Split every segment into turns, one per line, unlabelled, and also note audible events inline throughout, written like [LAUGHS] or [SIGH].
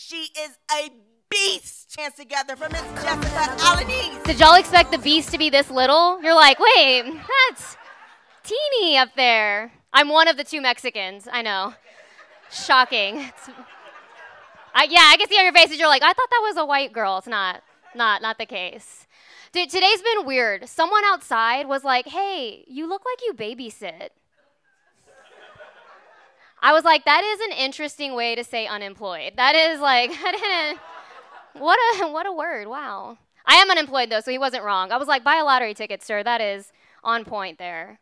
She is a beast. Chance together from Miss Jessica.
Did y'all expect the beast to be this little? You're like, wait, that's teeny up there. I'm one of the two Mexicans. I know. Shocking. I, yeah, I can see on your faces. You're like, I thought that was a white girl. It's not. Not. Not the case. Dude, today's been weird. Someone outside was like, "Hey, you look like you babysit." I was like, "That is an interesting way to say unemployed." That is like. [LAUGHS] What a what a word! Wow. I am unemployed though, so he wasn't wrong. I was like, "Buy a lottery ticket, sir." That is on point there.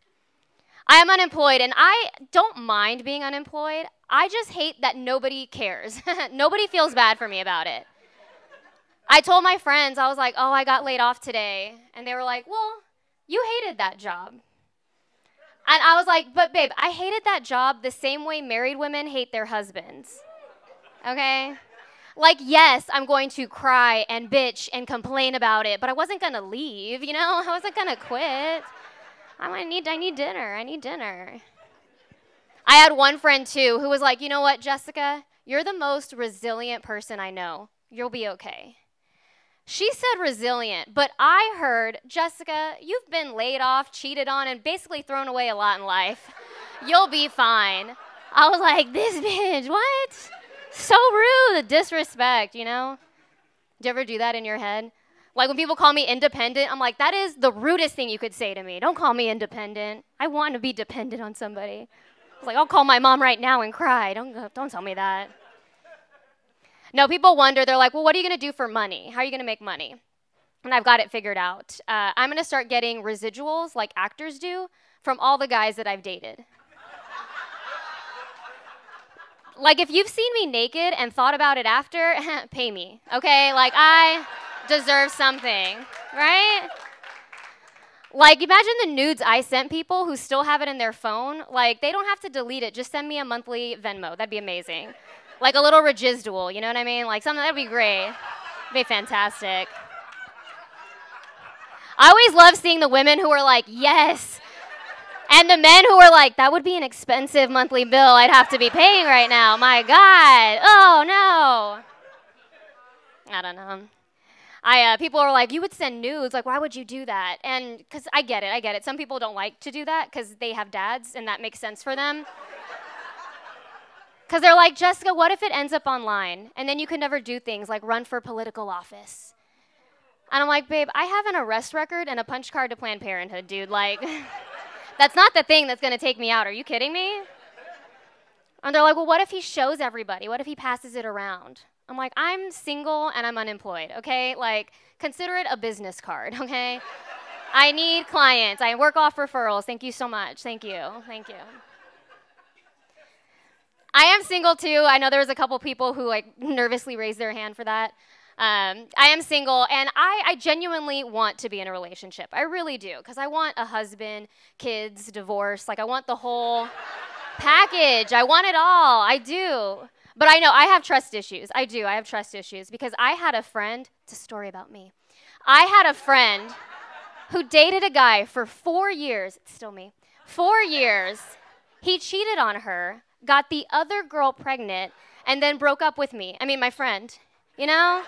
I am unemployed, and I don't mind being unemployed. I just hate that nobody cares. [LAUGHS] nobody feels bad for me about it. I told my friends, I was like, oh, I got laid off today. And they were like, well, you hated that job. And I was like, but babe, I hated that job the same way married women hate their husbands. Okay? Like, yes, I'm going to cry and bitch and complain about it, but I wasn't gonna leave, you know? [LAUGHS] I wasn't gonna quit. I need, I need dinner. I need dinner. I had one friend too who was like, you know what, Jessica? You're the most resilient person I know. You'll be okay. She said resilient, but I heard, Jessica, you've been laid off, cheated on, and basically thrown away a lot in life. You'll be fine. I was like, this [LAUGHS] bitch, what? So rude, disrespect, you know? Do you ever do that in your head? Like when people call me independent, I'm like, that is the rudest thing you could say to me. Don't call me independent. I want to be dependent on somebody. I was like, I'll call my mom right now and cry. Don't, don't tell me that. No, people wonder, they're like, well, what are you going to do for money? How are you going to make money? And I've got it figured out. Uh, I'm going to start getting residuals like actors do from all the guys that I've dated. like, if you've seen me naked and thought about it after, [LAUGHS] pay me, okay? Like, I deserve something, right? Like, imagine the nudes I sent people who still have it in their phone. Like, they don't have to delete it. Just send me a monthly Venmo. That'd be amazing like a little residual, you know what I mean? Like something that'd be great. It'd be fantastic. I always love seeing the women who are like, yes. And the men who are like, that would be an expensive monthly bill I'd have to be paying right now. My God. Oh, no. I don't know. I, uh, people are like, you would send nudes. Like, why would you do that? And because I get it, I get it. Some people don't like to do that because they have dads and that makes sense for them. Because they're like, Jessica, what if it ends up online? And then you can never do things like run for political office. And I'm like, babe, I have an arrest record and a punch card to Planned Parenthood, dude. Like, [LAUGHS] that's not the thing that's gonna take me out. Are you kidding me? And they're like, well, what if he shows everybody? What if he passes it around? I'm like, I'm single and I'm unemployed, okay? Like, consider it a business card, [LAUGHS] okay? I need clients. I work off referrals. Thank you so much. Thank you. Thank you. I am single too. I know there was a couple people who like nervously raised their hand for that. Um, I am single, and I, I genuinely want to be in a relationship. I really do, because I want a husband, kids, divorce. Like, I want the whole package. I want it all. I do. But I know I have trust issues. I do. I have trust issues because I had a friend. It's a story about me. I had a friend who dated a guy for four years. It's still me. Four years. He cheated on her got the other girl pregnant, and then broke up with me. I mean, my friend, you know?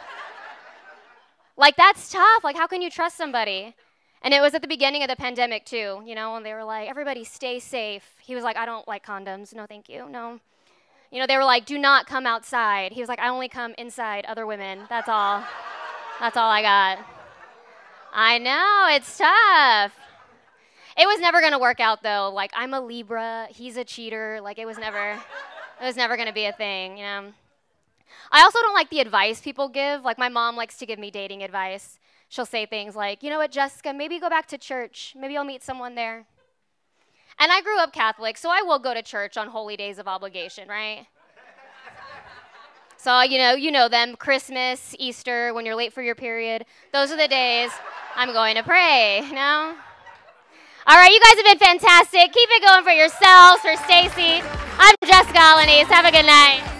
like, that's tough. Like, how can you trust somebody? And it was at the beginning of the pandemic, too, you know, and they were like, everybody stay safe. He was like, I don't like condoms. No, thank you. No. You know, they were like, do not come outside. He was like, I only come inside other women. That's all. That's all I got. I know, it's tough. It was never gonna work out though. Like I'm a Libra, he's a cheater. Like it was never, it was never gonna be a thing. You know. I also don't like the advice people give. Like my mom likes to give me dating advice. She'll say things like, you know what, Jessica, maybe go back to church. Maybe you'll meet someone there. And I grew up Catholic, so I will go to church on holy days of obligation, right? So, you know, you know them Christmas, Easter, when you're late for your period. Those are the days I'm going to pray, you know? All right, you guys have been fantastic. Keep it going for yourselves, for Stacy. I'm Jessica Alaniz. Have a good night.